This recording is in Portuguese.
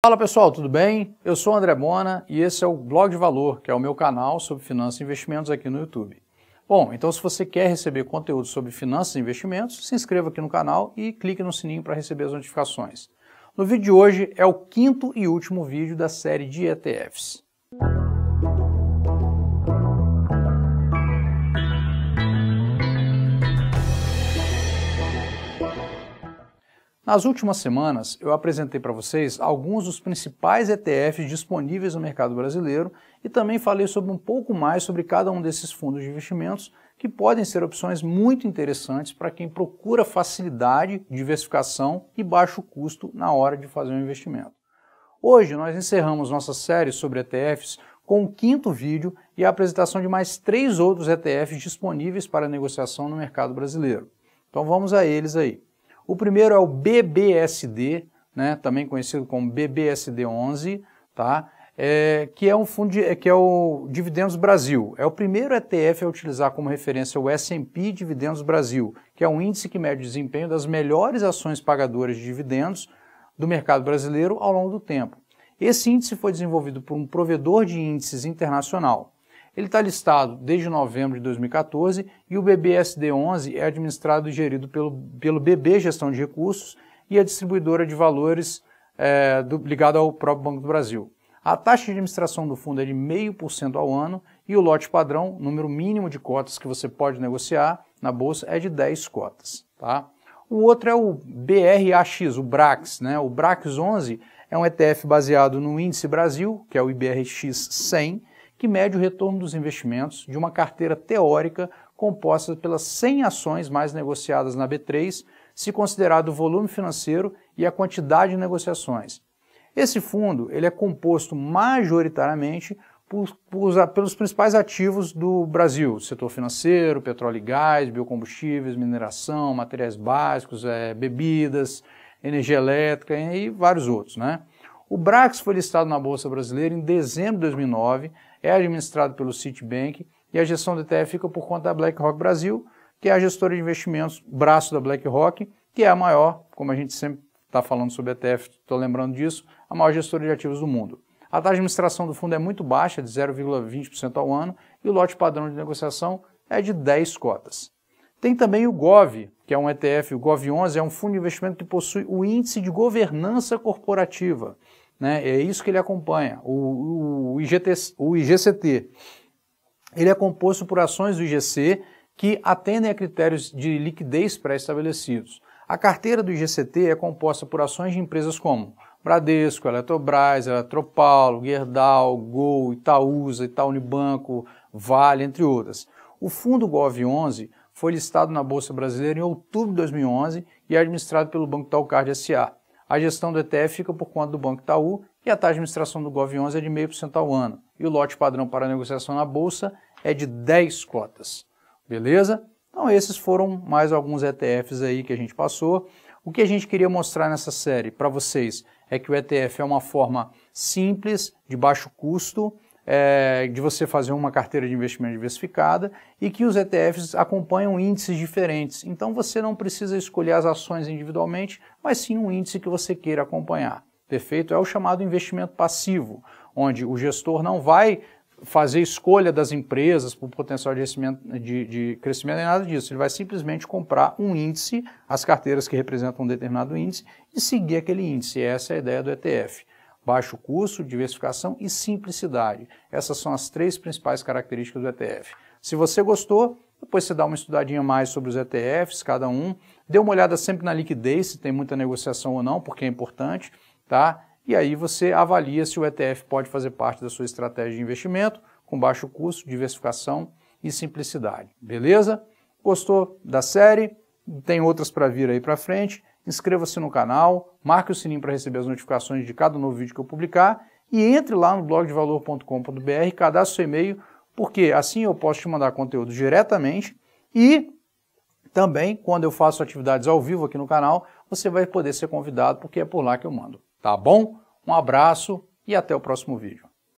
Fala pessoal, tudo bem? Eu sou André Bona e esse é o Blog de Valor, que é o meu canal sobre finanças e investimentos aqui no YouTube. Bom, então se você quer receber conteúdo sobre finanças e investimentos, se inscreva aqui no canal e clique no sininho para receber as notificações. No vídeo de hoje é o quinto e último vídeo da série de ETFs. Nas últimas semanas, eu apresentei para vocês alguns dos principais ETFs disponíveis no mercado brasileiro e também falei sobre um pouco mais sobre cada um desses fundos de investimentos que podem ser opções muito interessantes para quem procura facilidade, diversificação e baixo custo na hora de fazer um investimento. Hoje nós encerramos nossa série sobre ETFs com o quinto vídeo e a apresentação de mais três outros ETFs disponíveis para negociação no mercado brasileiro. Então vamos a eles aí. O primeiro é o BBSD, né, também conhecido como BBSD11, tá? É, que é um fundo de, que é o Dividendos Brasil. É o primeiro ETF a utilizar como referência o S&P Dividendos Brasil, que é um índice que mede o desempenho das melhores ações pagadoras de dividendos do mercado brasileiro ao longo do tempo. Esse índice foi desenvolvido por um provedor de índices internacional. Ele está listado desde novembro de 2014 e o BBSD11 é administrado e gerido pelo, pelo BB Gestão de Recursos e a distribuidora de valores é, ligada ao próprio Banco do Brasil. A taxa de administração do fundo é de 0,5% ao ano e o lote padrão, número mínimo de cotas que você pode negociar na bolsa, é de 10 cotas. Tá? O outro é o BRAX, o BRAX. Né? O BRAX 11 é um ETF baseado no Índice Brasil, que é o IBRX 100, que mede o retorno dos investimentos de uma carteira teórica composta pelas 100 ações mais negociadas na B3, se considerado o volume financeiro e a quantidade de negociações. Esse fundo ele é composto majoritariamente por, por, pelos principais ativos do Brasil, setor financeiro, petróleo e gás, biocombustíveis, mineração, materiais básicos, é, bebidas, energia elétrica e vários outros. Né? O Brax foi listado na Bolsa Brasileira em dezembro de 2009 é administrado pelo Citibank e a gestão do ETF fica por conta da BlackRock Brasil, que é a gestora de investimentos, braço da BlackRock, que é a maior, como a gente sempre está falando sobre ETF, estou lembrando disso, a maior gestora de ativos do mundo. A taxa de administração do fundo é muito baixa, de 0,20% ao ano, e o lote padrão de negociação é de 10 cotas. Tem também o GOV, que é um ETF, o GOV11 é um fundo de investimento que possui o índice de governança corporativa. Né? É isso que ele acompanha, o, o, IGT, o IGCT. Ele é composto por ações do IGC que atendem a critérios de liquidez pré-estabelecidos. A carteira do IGCT é composta por ações de empresas como Bradesco, Eletrobras, Eletropaulo, Gerdau, Gol, Itaúsa, Itaú Unibanco, Vale, entre outras. O fundo GOV11 foi listado na Bolsa Brasileira em outubro de 2011 e é administrado pelo Banco Talcard S.A. A gestão do ETF fica por conta do Banco Itaú e a taxa de administração do GOV11 é de 0,5% ao ano. E o lote padrão para negociação na Bolsa é de 10 cotas. Beleza? Então esses foram mais alguns ETFs aí que a gente passou. O que a gente queria mostrar nessa série para vocês é que o ETF é uma forma simples, de baixo custo, é, de você fazer uma carteira de investimento diversificada e que os ETFs acompanham índices diferentes. Então você não precisa escolher as ações individualmente, mas sim um índice que você queira acompanhar. Perfeito? É o chamado investimento passivo, onde o gestor não vai fazer escolha das empresas por potencial de crescimento, de, de crescimento nem nada disso. Ele vai simplesmente comprar um índice, as carteiras que representam um determinado índice, e seguir aquele índice. Essa é a ideia do ETF baixo custo, diversificação e simplicidade. Essas são as três principais características do ETF. Se você gostou, depois você dá uma estudadinha mais sobre os ETFs, cada um. Dê uma olhada sempre na liquidez, se tem muita negociação ou não, porque é importante, tá? E aí você avalia se o ETF pode fazer parte da sua estratégia de investimento, com baixo custo, diversificação e simplicidade. Beleza? Gostou da série? Tem outras para vir aí para frente inscreva-se no canal, marque o sininho para receber as notificações de cada novo vídeo que eu publicar e entre lá no blogdevalor.com.br, cadastre seu e-mail, porque assim eu posso te mandar conteúdo diretamente e também, quando eu faço atividades ao vivo aqui no canal, você vai poder ser convidado, porque é por lá que eu mando. Tá bom? Um abraço e até o próximo vídeo.